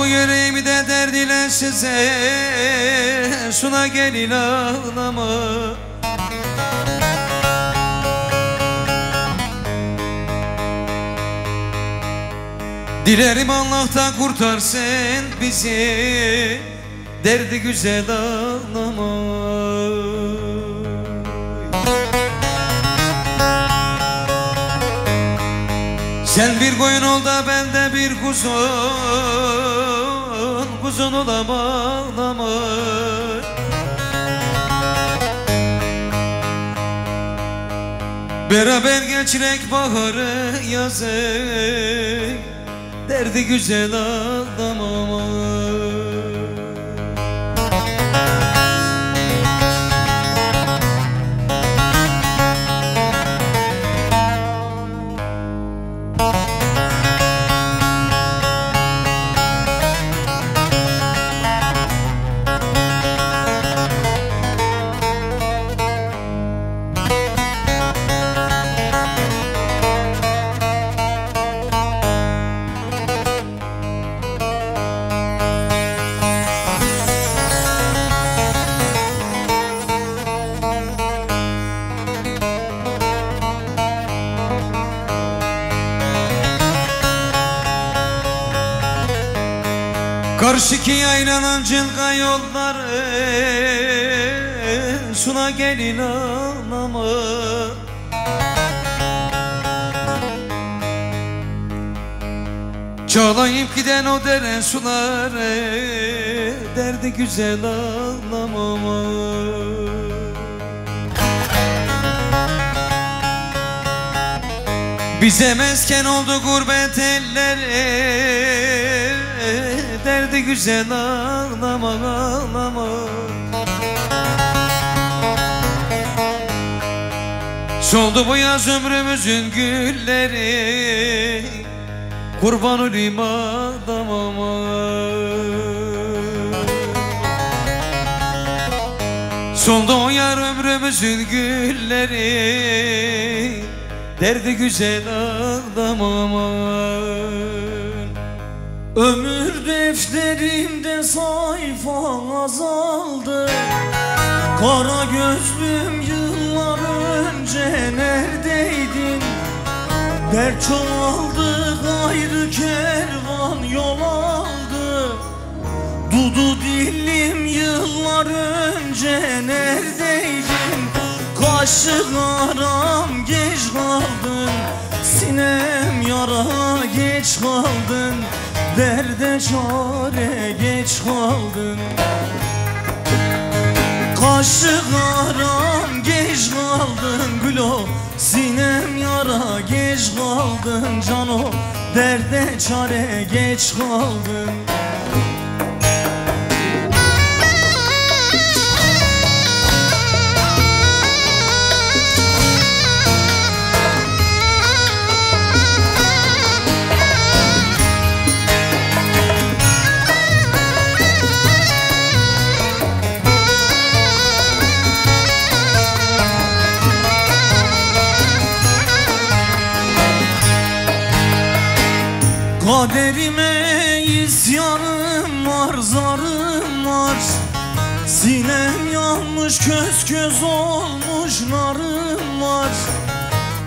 bu yüreğimi de derd ile size. Şuna gelin ağlama Dilerim Allah'tan kurtarsın bizi. Derdi güzel ağlama Sen bir koyun ol da ben de bir kuzun Kuzun olam ağlama Beraber geçirek baharı yazı Derdi güzel ağlamama Karşıki yaylanın cılga yolları Suna gelin ağlama Çağlayıp giden o dere suları Derdi güzel ağlamama Bize mesken oldu gurbet elleri Derdi güzel ağlama ağlama. Soldu bu yaz ömrümüzün gülleri. Kurban olayım ağlamama Soldu o yar ömrümüzün gülleri. Derdi güzel ağlamaman Ömür defterimde sayfa azaldı. Kara gözlüm yıllar önce neredeydin? Dert çoğaldı gayrı kervan yol aldı. Dudu dilim yıllar önce neredeydin? Kaşı aram geç kaldın. Sinem yara geç kaldın Derde çare geç kaldın. Kaşı aram geç kaldın. Gülo Sinem yara geç kaldın. Cano Derde çare geç kaldın Kaderime isyanım var, zarım var. Sinem yanmış, köz köz olmuş narım var.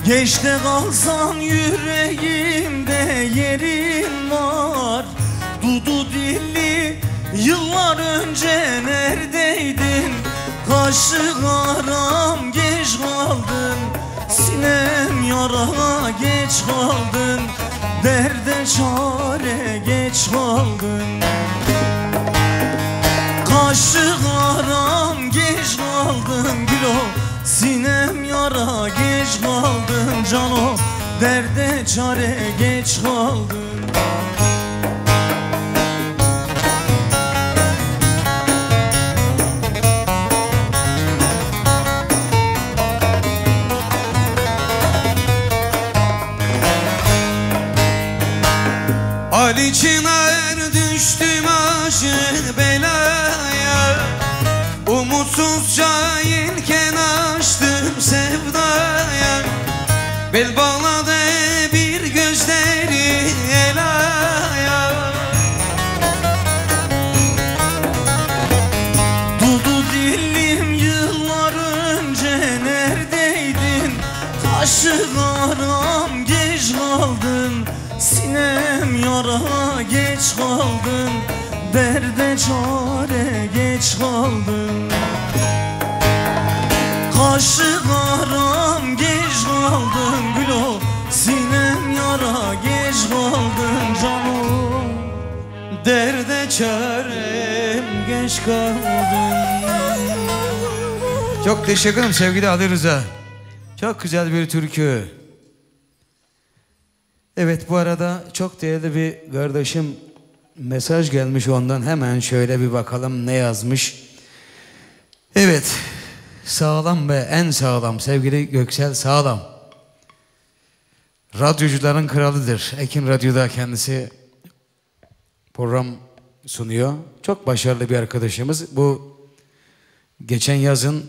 Geçte kalsan yüreğimde yerin var. Dudu dilli yıllar önce neredeydin? Kaşı aram geç kaldın. Sinem yara geç kaldın Çare geç kaldın. Kaşı aram geç kaldın. Gülo Sinem yara geç kaldın. Cano Derde çare geç kaldın Haliç'in er düştüm aşık belaya. Umutsuzca inken açtım sevdaya. Bel bağladı bir gözleri elaya Dudu dilim yıllar önce neredeydin? Kaşık aram geç kaldın sinem Derde çare geç kaldın. Kaşı karam geç kaldın Gülo sinem yara geç kaldın. Canım Derde çarem geç kaldım Çok teşekkür ederim sevgili Ali Rıza. Çok güzel bir türkü Evet bu arada çok değerli bir kardeşim mesaj gelmiş ondan hemen şöyle bir bakalım ne yazmış. Evet sağlam ve en sağlam sevgili Göksel Sağlam. Radyocuların kralıdır. Ekin Radyo'da kendisi program sunuyor. Çok başarılı bir arkadaşımız. Bu geçen yazın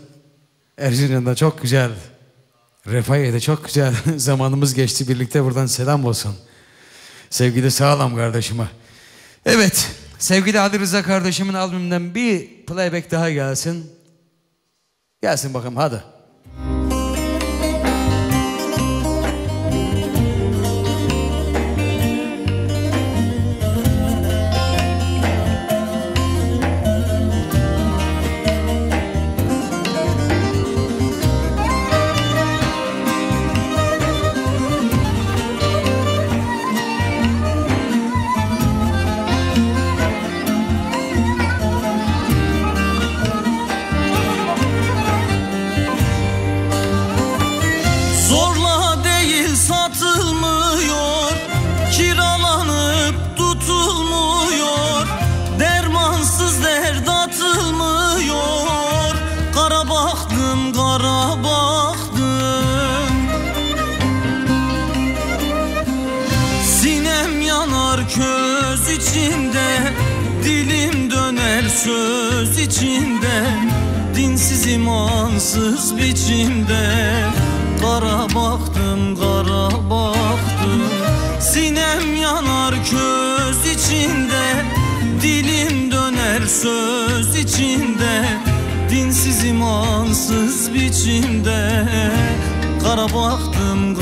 Erzincan'da çok güzel Refahiye'de çok güzel zamanımız geçti birlikte buradan selam olsun. Sevgili sağlam kardeşime. Evet sevgili Ali Rıza kardeşimin albümünden bir playback daha gelsin. Gelsin bakalım hadi. İmansız biçimde Kara baktım kara baktım. Sinem yanar köz içinde Dilim döner söz içinde. Dinsiz imansız biçimde Kara baktım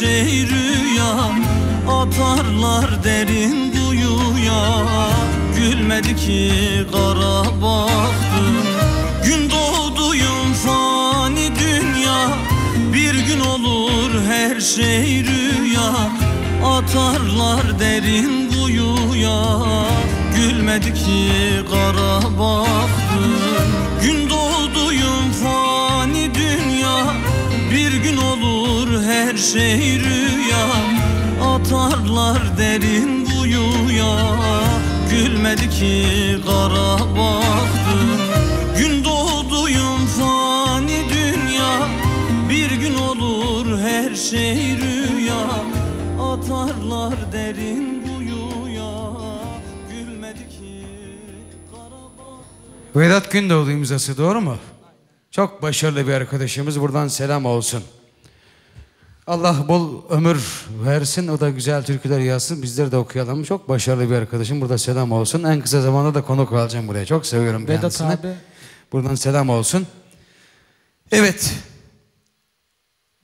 şey rüya Atarlar derin kuyuya Gülmedi ki kara baktım Gün doğduyum fani dünya Bir gün olur her şey rüya. Atarlar derin kuyuya Gülmedi ki kara baktım her şey rüya Atarlar derin kuyuya Gülmedi ki kara baktım Gün doğduyum fani dünya Bir gün olur her şey rüya Atarlar derin kuyuya Gülmedi ki kara Vedat Gündoğdu imzası doğru mu? Çok başarılı bir arkadaşımız. Buradan selam olsun. Allah bol ömür versin. O da güzel türküler yazsın. Bizleri de okuyalım. Çok başarılı bir arkadaşım. Burada selam olsun. En kısa zamanda da konuk alacağım buraya. Çok seviyorum Vedat kendisini. abi. Buradan selam olsun. Evet.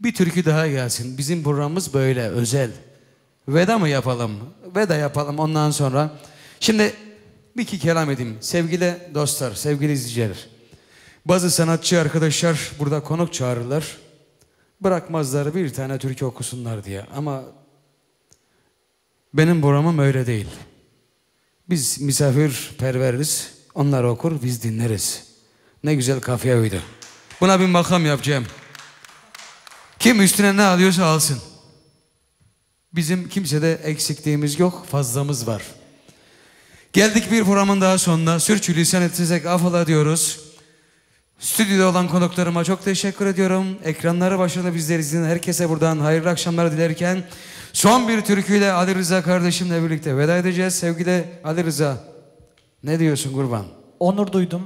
Bir türkü daha gelsin. Bizim programımız böyle özel. Veda mı yapalım? Veda yapalım ondan sonra. Şimdi bir iki kelam edeyim. Sevgili dostlar, sevgili izleyiciler. Bazı sanatçı arkadaşlar burada konuk çağırırlar. Bırakmazlar bir tane türkü okusunlar diye. Ama benim programım öyle değil. Biz misafirperveriz. Onlar okur, biz dinleriz. Ne güzel kafiye uydu. Buna bir makam yapacağım. Kim üstüne ne alıyorsa alsın. Bizim kimsede eksikliğimiz yok, fazlamız var. Geldik bir programın daha sonuna. Sürçülisan etsek affola diyoruz. Stüdyoda olan konuklarıma çok teşekkür ediyorum. Ekranları başında bizleri izleyen herkese buradan hayırlı akşamlar dilerken son bir türküyle Ali Rıza kardeşimle birlikte veda edeceğiz. Sevgili Ali Rıza ne diyorsun kurban? Onur duydum.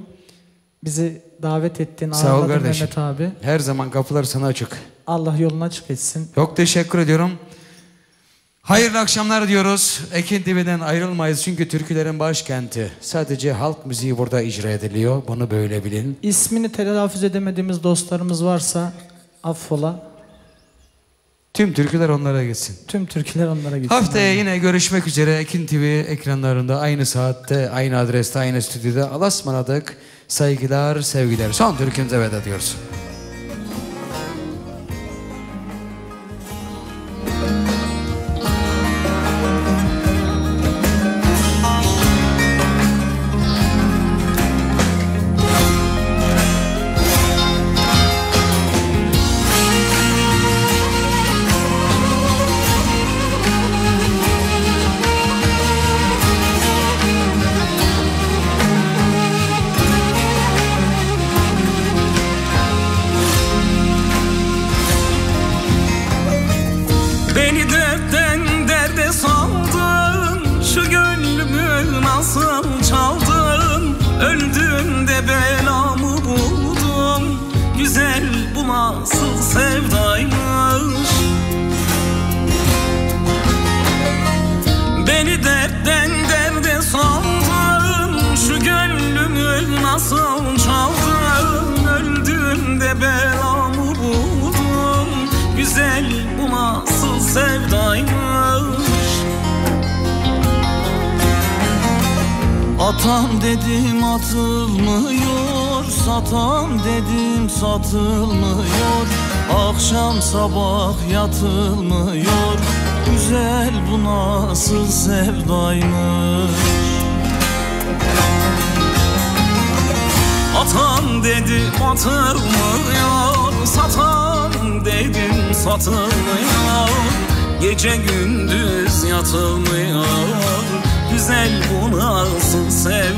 Bizi davet ettin. Sağ ol kardeşim. Mehmet abi. Her zaman kapılar sana açık. Allah yolunu açık etsin. Çok teşekkür ediyorum. Hayırlı akşamlar diyoruz. Ekin TV'den ayrılmayız çünkü türkülerin başkenti. Sadece halk müziği burada icra ediliyor. Bunu böyle bilin. İsmini telaffuz edemediğimiz dostlarımız varsa affola. Tüm türküler onlara gitsin. Tüm türküler onlara gitsin. Haftaya yine görüşmek üzere Ekin TV ekranlarında aynı saatte, aynı adreste, aynı stüdyoda. Allah'a ısmarladık. Saygılar, sevgiler. Son türkümüze veda diyoruz. Nasıl sevdaymış. Beni dertten derde saldın Şu gönlümü nasıl çaldın? Öldüğümde belamı buldum Güzel bu nasıl sevdaymış. Atam dedim atılmıyor Satam dedim satılmıyor Akşam sabah yatılmıyor. Güzel bu nasıl sevdaymış. Atam dedim atılmıyor Satam dedim satılmıyor. Gece gündüz yatılmıyor Güzel bu nasıl sevdaymış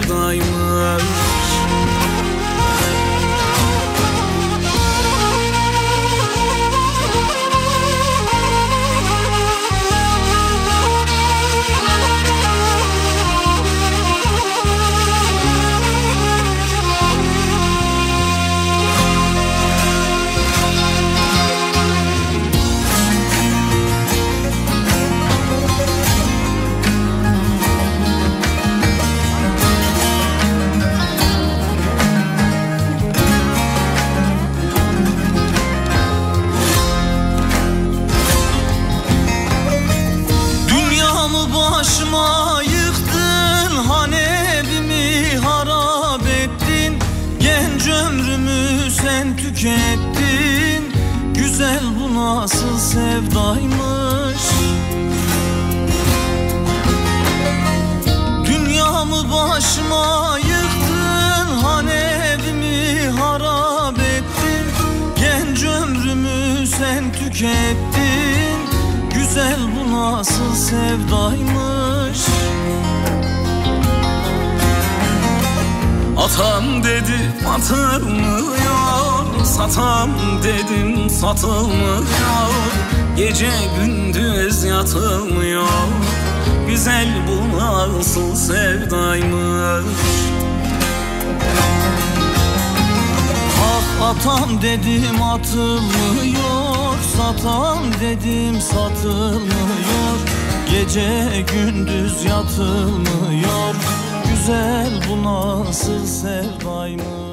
sevdaymış. Atam dedi atılmıyor Satam dedim satılmıyor. Gece gündüz yatılmıyor. Güzel bu nasıl sevdaymış. Ah atam dedim atılmıyor. Satam dedim satılmıyor Gece gündüz yatılmıyor. Güzel bu nasıl sevdaymış